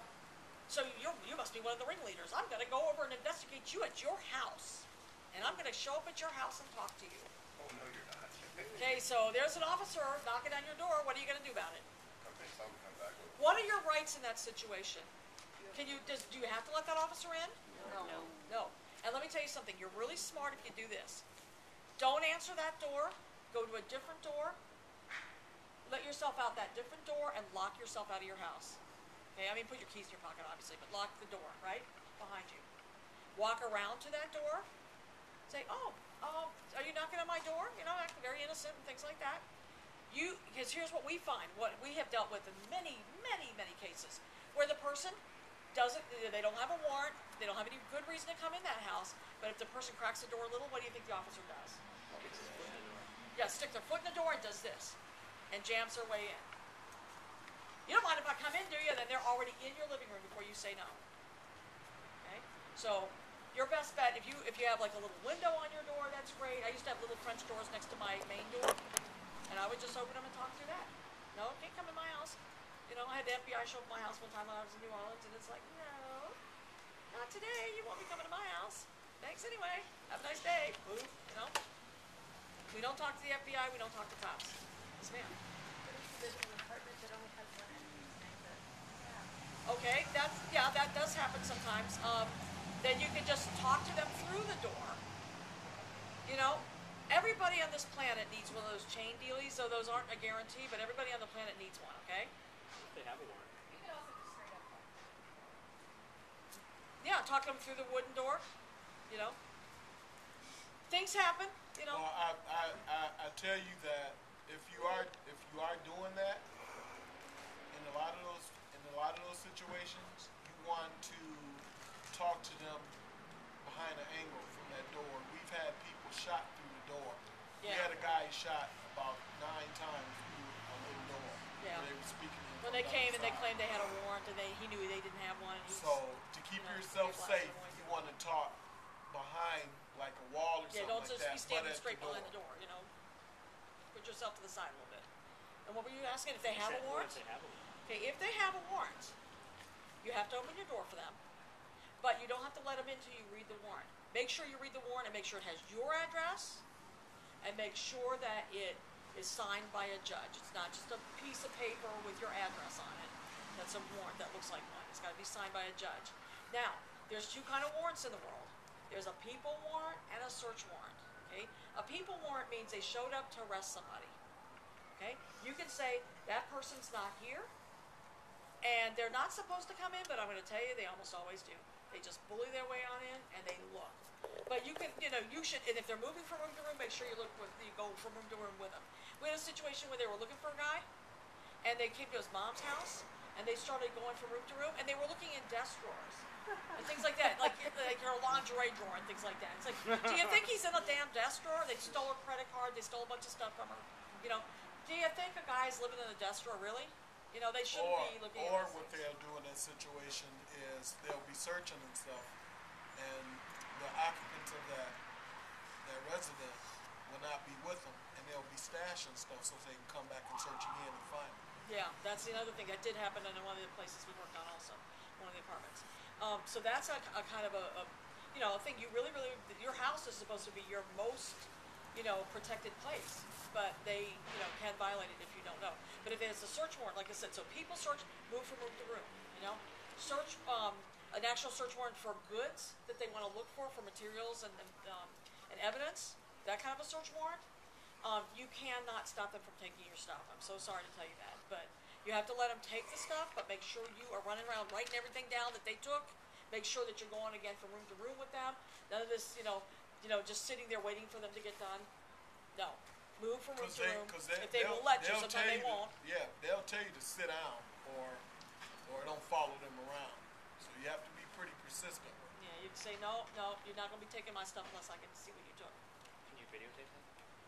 so you you must be one of the ringleaders. I'm gonna go over and investigate you at your house. And I'm gonna show up at your house and talk to you. Oh, no, you're not. Okay, so there's an officer knocking on your door. What are you gonna do about it? Okay, so I'm come back with. What are your rights in that situation? Can you, does, do you have to let that officer in? No. No. No. And let me tell you something, you're really smart if you do this. Don't answer that door, go to a different door, let yourself out that different door and lock yourself out of your house. Okay, I mean, put your keys in your pocket, obviously, but lock the door, right? Behind you. Walk around to that door, say, oh, oh, are you knocking on my door? You know, act very innocent and things like that. You, because here's what we find, what we have dealt with in many, many, many cases, where the person doesn't, they don't have a warrant, they don't have any good reason to come in that house, but if the person cracks the door a little, what do you think the officer does? Yeah, stick their foot in the door and does this, and jams their way in. You don't mind if I come in, do you? Then they're already in your living room before you say no. Okay, so your best bet, if you if you have like a little window on your door, that's great. I used to have little French doors next to my main door, and I would just open them and talk through that. No, can't come in my house. You know, I had the FBI show up my house one time when I was in New Orleans, and it's like, no, not today. You won't be coming to my house. Thanks anyway. Have a nice day. You know, we don't talk to the FBI. We don't talk to cops. Yes, ma'am. Okay, that's, yeah, that does happen sometimes. Um, then you can just talk to them through the door. You know, everybody on this planet needs one of those chain dealies, though those aren't a guarantee, but everybody on the planet needs one, okay? If they have a warrant. You could also just straight up talk. Yeah, talk to them through the wooden door, you know? Things happen, you know? Well, I, I, I, I tell you that if you are if you are doing that, in a lot of those in a lot of those situations, you want to talk to them behind an angle from that door. We've had people shot through the door. We had a guy shot about nine times through a little door. Yeah. They were speaking. When they came and they claimed they had a warrant and they, he knew they didn't have one. and he was- So to keep you know, yourself safe, you want to talk behind like a wall or Yeah, something don't like just that. be standing but at straight the behind the door, you know? Put yourself to the side a little bit. And what were you asking, if they have a warrant? If they have a warrant. Okay, if they have a warrant, you have to open your door for them, but you don't have to let them in until you read the warrant. Make sure you read the warrant and make sure it has your address, and make sure that it is signed by a judge. It's not just a piece of paper with your address on it. That's a warrant that looks like one. It's gotta be signed by a judge. Now, there's two kind of warrants in the world. There's a people warrant and a search warrant, okay? A people warrant means they showed up to arrest somebody, okay? You can say, that person's not here, and they're not supposed to come in, but I'm gonna tell you, they almost always do. They just bully their way on in and they look. But you can, you know, you should, and if they're moving from room to room, make sure you look with, you go from room to room with them. We had a situation where they were looking for a guy, and they came to his mom's house, and they started going from room to room, and they were looking in desk drawers. And things like that, like, like her lingerie drawer and things like that. It's like, do you think he's in a damn desk drawer? They stole her credit card, they stole a bunch of stuff from her, you know? do you think a guy's living in a desk drawer, really? You know, they shouldn't Or, be looking or at what things. they'll do in that situation is they'll be searching and stuff, and the occupants of that, that resident will not be with them, and they'll be stashing stuff so they can come back and search again and find it. Yeah, that's the other thing, that did happen in one of the places we worked on also, one of the apartments. Um, so that's a, a kind of a, a, you know, a thing, you really, really, your house is supposed to be your most, you know, protected place, but they, you know, can violate it if you don't know. But if it's a search warrant, like I said, so people search, move from room to room, you know? Search, um, an actual search warrant for goods that they wanna look for, for materials and, and, um, and evidence, that kind of a search warrant. Um, you cannot stop them from taking your stuff. I'm so sorry to tell you that, but you have to let them take the stuff, but make sure you are running around writing everything down that they took. Make sure that you're going again from room to room with them. None of this, you know, you know, just sitting there waiting for them to get done. No, move from room Cause to room. cause they, if they they'll, let you, sometimes tell they you to- won't. Yeah, they'll tell you to sit down, or, or don't follow them around. So you have to be pretty persistent. Yeah, you can say no, no, you're not going to be taking my stuff unless I can see what you took. Can you videotape that?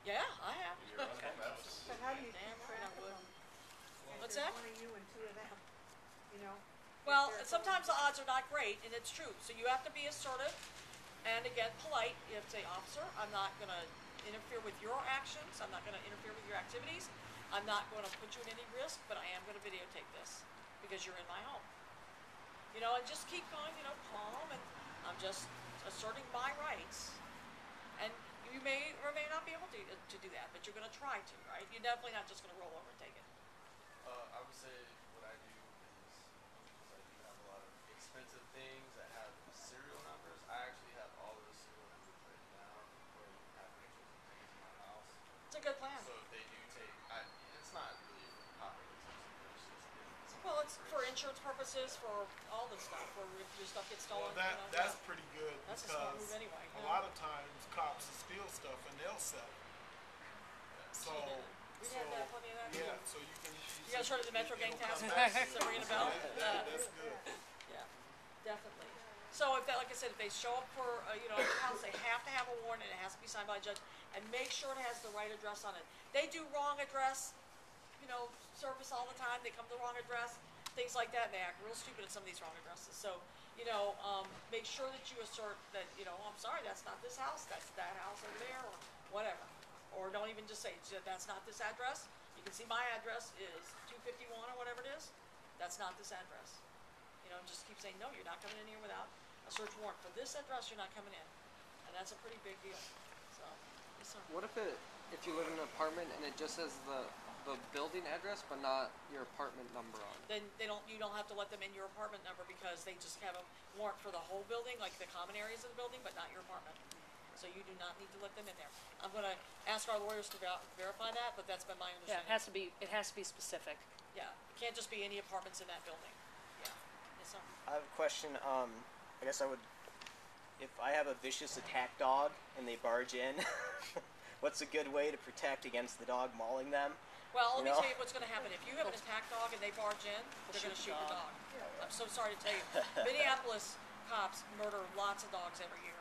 Yeah, I have. You're on home medicine. But how do you Damn keep right I of would. them? If What's there's that? one of you and two of them, you know? Well, If there's sometimes the one- odds are not great, and it's true. So you have to be assertive and again polite. You have to say, "Officer, I'm not going to interfere with your actions. I'm not going to interfere with your activities. I'm not going to put you in any risk, but I am going to videotape this because you're in my home." You know, and just keep going. You know, calm, and I'm just asserting my rights. You may or may not be able to to do that, but you're going to try to, right? You're definitely not just going to roll over and take it. Uh, I would say what I do is, I do have a lot of expensive things that have serial numbers. I actually have all of the serial numbers written down where you have pictures of things in my house. It's a good plan. So if they do take, I, it's not really expensive, it's just it's Well, it's for insurance purposes, for all this stuff, where if your stuff gets stolen, Well, that, you know, that's yeah. pretty good That's a smart move anyway, a yeah. lot of times cops steal stuff and they'll sell it. So, We so, that, plenty of that. yeah, so you can. You guys heard of the Metro Gang Task Force? Force? Is that a bell? Uh, that's good. Yeah, definitely. So if that, like I said, if they show up for, uh, you know, a house, they have to have a warrant and it has to be signed by a judge, and make sure it has the right address on it. They do wrong address, you know, service all the time, they come to the wrong address, things like that, and they act real stupid at some of these wrong addresses. So, you know, um, make sure that you assert that, you know, I'm sorry, that's not this house, that's that house over there, or whatever. Or don't even just say, that's not this address, you can see my address is two fifty-one or whatever it is, that's not this address. You know, just keep saying, no, you're not coming in here without a search warrant for this address, you're not coming in. And that's a pretty big deal, so, yes. What if it if you live in an apartment and it just says the the building address but not your apartment number on it? Then they don't, you don't have to let them in your apartment number because they just have a warrant for the whole building, like the common areas of the building, but not your apartment. So you do not need to let them in there. I'm gonna ask our lawyers to ver- verify that, but that's been my Yeah, understanding. it has to be, it has to be specific. Yeah, it can't just be any apartments in that building. Yeah, yes, sir. I have a question. Um, I guess I would, if I have a vicious attack dog and they barge in, what's a good way to protect against the dog mauling them? Well, let me know? tell you what's gonna happen. If you have an attack dog and they barge in, they're gonna shoot the dog. I'm so sorry to tell you. Minneapolis cops murder lots of dogs every year.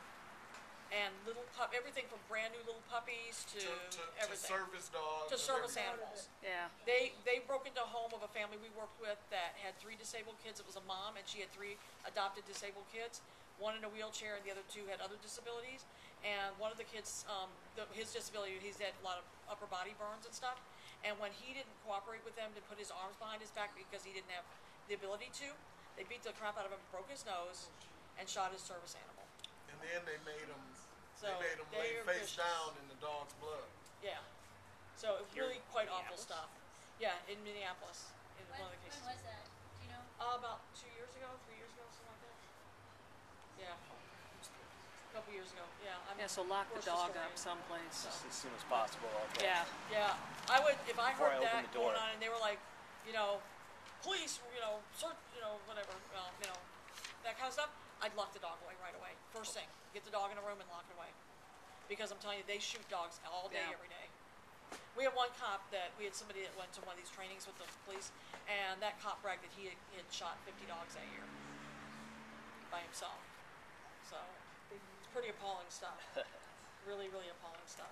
And little pup, everything from brand new little puppies to To, to, to service dogs. To service animals. Yeah. They, they broke into a home of a family we worked with that had three disabled kids. It was a mom and she had three adopted disabled kids. One in a wheelchair and the other two had other disabilities. And one of the kids, um, the, his disability, he's had a lot of upper body burns and stuff. And when he didn't cooperate with them to put his arms behind his back because he didn't have the ability to, they beat the crap out of him, broke his nose, and shot his service animal. And then they made him. So they made them they lay face vicious. down in the dog's blood. Yeah. So it Here really quite awful stuff. Yeah, in Minneapolis, in When, one of the cases. when cases. was that? Do you know? Uh, about two years ago, three years ago, something like that. Yeah. A couple years ago, yeah. I'm, Yeah, so lock the dog up historian. someplace. Just as soon as possible. Okay. Yeah. Yeah, I would, if I Before heard I open that the door. going on and they were like, you know, police, you know, search, you know, whatever, you know, that kind of stuff, I'd lock the dog away right away. First thing, get the dog in a room and lock it away. Because I'm telling you, they shoot dogs all day, Yeah. every day. We had one cop that, we had somebody that went to one of these trainings with the police, and that cop bragged that he had, he had shot fifty dogs that year. By himself. So, it's pretty appalling stuff. Really, really appalling stuff.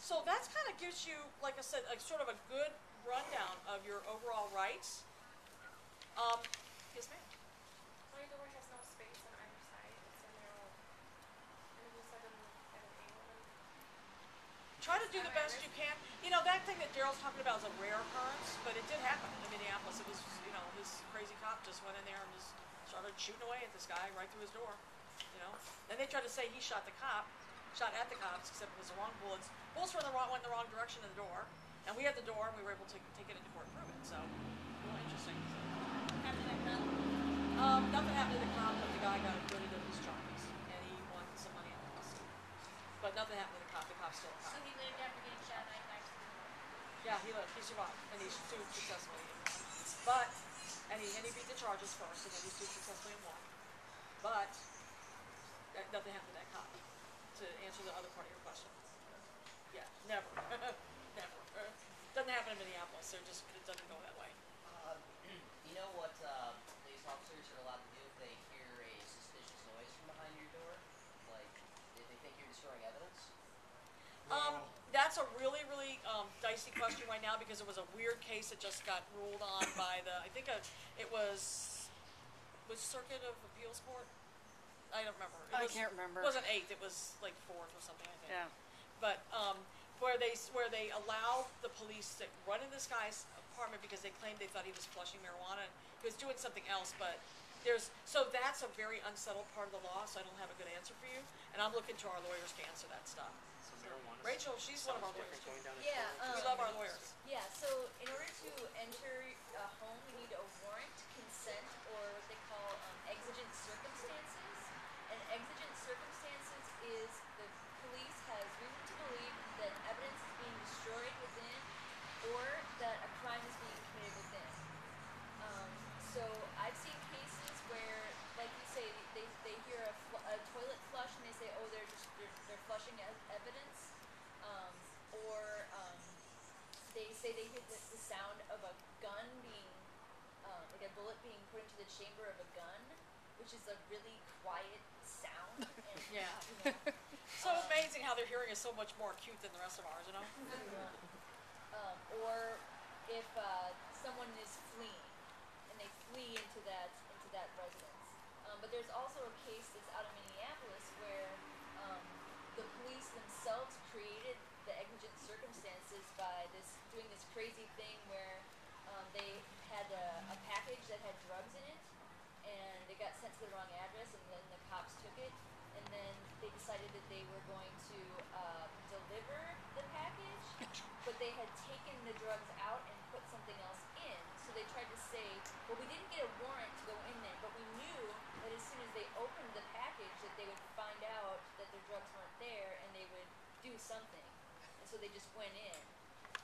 So that kind of gives you, like I said, a sort of a good rundown of your overall rights. Um, yes, ma'am. My door has no space on either side. It's a narrow. And it like I'm an. Try to do the best you can. You know, that thing that Darryl's talking about is a rare occurrence, but it did happen in Minneapolis. It was, you know, this crazy cop just went in there and just started shooting away at this guy right through his door. Know, then they tried to say he shot the cop, shot at the cops, except it was the wrong bullets. Bullets were in the wrong, went in the wrong direction of the door, and we had the door, and we were able to take it into court and prove it. So, really interesting. Cop, Um, nothing happened to the cop, but the guy got acquitted of his charges, and he won some money of the lawsuit. But nothing happened to the cop. The cop's still a so he lived after getting shot nine times. Yeah, he lived. He survived, and he sued successfully. But and he and he beat the charges first, and then he sued successfully and won. But that, nothing happened to that cop. To answer the other part of your question, yeah, never, never. Doesn't happen in Minneapolis. They're just it doesn't go that way. Um, you know what uh, police officers are allowed to do if they hear a suspicious noise from behind your door? Like, if they think you're destroying evidence? Um, that's a really, really um, dicey question right now because it was a weird case that just got ruled on by the. I think uh it was was Circuit of Appeals Court. I don't remember. It I was, can't remember. It wasn't eighth. It was like fourth or something. I think. Yeah. But um, where they s- where they allow the police to run in this guy's apartment because they claimed they thought he was flushing marijuana. He was doing something else, but there's so that's a very unsettled part of the law. So I don't have a good answer for you, and I'm looking to our lawyers to answer that stuff. So marijuana. Rachel, she's one of our lawyers. different going down a Yeah, corridor. we um, love our lawyers. Yeah, so in order to enter a home, you need a warrant, consent, or what they call um, exigent circumstances. And exigent circumstances is the police has reason to believe that evidence is being destroyed within, or that a crime is being committed within. Um, so I've seen cases where, like you say, they, they hear a, fl- a toilet flush and they say, oh, they're just they're, they're evidence, um, or um, they say they hear the, the sound of a gun being, um, like a bullet being put into the chamber of a gun, which is a really quiet sound. And, Yeah. You know, So amazing how their hearing is so much more acute than the rest of ours, you know? um, or if uh, someone is fleeing and they flee into that into that residence. Um, but there's also a case that's out of Minneapolis where the police themselves created the exigent circumstances by this doing this crazy thing where um, they had a, a package that had drugs in it and it got sent to the wrong address and then the cops took it and then they decided that they were going to uh, deliver the package but they had taken the drugs out and put something else in. So they tried to say well we didn't get a warrant to go in there but we knew that as soon as they opened the package that they would find out that their drugs weren't there and they would do something and so they just went in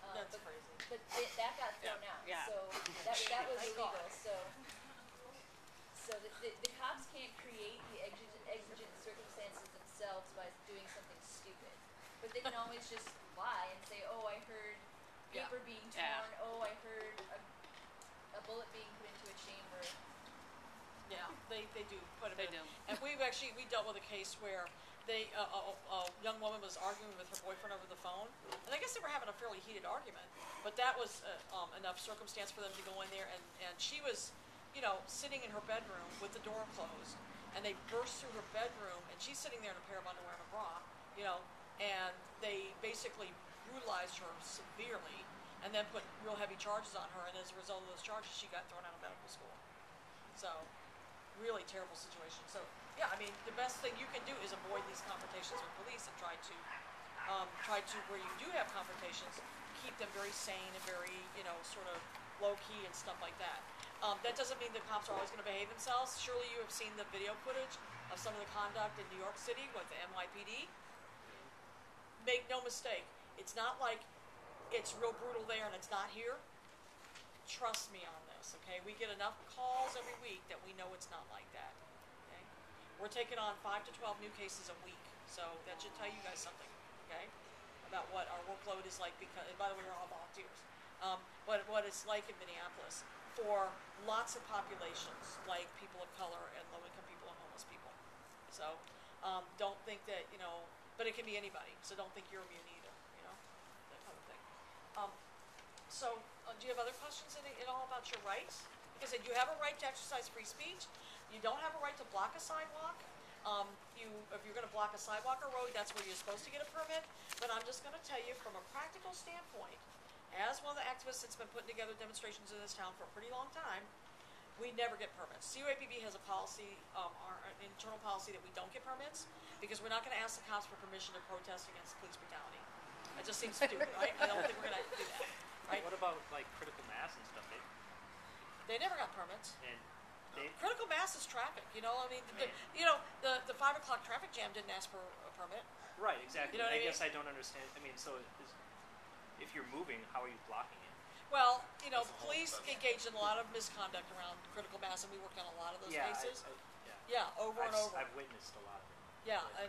um, That's but, crazy. but it, that got thrown out Yeah. so that, that was Thank illegal so so the, the, the cops can't create the exigent, exigent circumstances themselves by doing something stupid. But they can always just lie and say, oh, I heard Yeah. paper being Yeah. torn. Oh, I heard a, a bullet being put into a chamber. Yeah, they, they do quite a They bit. do. And we've actually, we dealt with a case where they, a, a, a young woman was arguing with her boyfriend over the phone. And I guess they were having a fairly heated argument. But that was uh, um, enough circumstance for them to go in there. And, and she was, you know, sitting in her bedroom with the door closed. And they burst through her bedroom. And she's sitting there in a pair of underwear and a bra, you know. And they basically brutalized her severely. And then put real heavy charges on her. And as a result of those charges, she got thrown out of medical school. So, really terrible situation. So, yeah, I mean, the best thing you can do is avoid these confrontations with police and try to, um, try to, where you do have confrontations, keep them very sane and very, you know, sort of low key and stuff like that. Um, that doesn't mean the cops are always going to behave themselves. Surely you have seen the video footage of some of the conduct in New York City with the NYPD. Make no mistake, it's not like it's real brutal there and it's not here trust me on this, okay? We get enough calls every week that we know it's not like that? We're taking on five to twelve new cases a week, so that should tell you guys something, okay? About what our workload is like because, by the way, we're all volunteers. Um, what, what it's like in Minneapolis for lots of populations, like people of color and low-income people and homeless people. So, um, don't think that, you know, but it can be anybody, so don't think you're immune either, you know? That kind of thing. Um, so, uh, do you have other questions at all about your rights? Because you have a right to exercise free speech, you don't have a right to block a sidewalk. Um, you, if you're gonna block a sidewalk or road, that's where you're supposed to get a permit, but I'm just gonna tell you from a practical standpoint, as one of the activists that's been putting together demonstrations in this town for a pretty long time, we never get permits. CUAPB has a policy, um, our, an internal policy that we don't get permits, because we're not gonna ask the cops for permission to protest against police brutality. It just seems stupid, right? I don't think we're gonna do that, right? What about like critical mass and stuff? They, They never got permits. and Critical mass is traffic, you know, I mean, the, Man. you know, the, the five o'clock traffic jam didn't ask for a permit. right, exactly. You know what I I mean? guess I don't understand. I mean, so is, if you're moving, how are you blocking it? Well, you know, That's police discussion. engaged in a lot of misconduct around critical mass, and we worked on a lot of those yeah, cases. I, yeah. Yeah, over I've, and over. I've witnessed a lot of it. Yeah, but- and